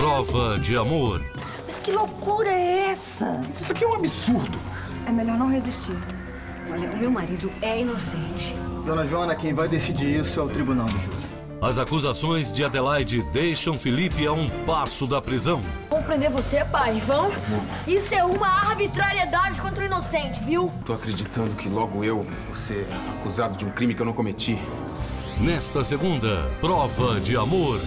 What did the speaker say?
Prova de amor. Mas que loucura é essa? Isso aqui é um absurdo. É melhor não resistir. Olha, o meu marido é inocente. Dona Joana, quem vai decidir isso é o tribunal do júri. As acusações de Adelaide deixam Felipe a um passo da prisão. Vão prender você, pai, vão? Isso é uma arbitrariedade contra o inocente, viu? Tô acreditando que logo eu vou ser acusado de um crime que eu não cometi. Nesta segunda, prova de amor.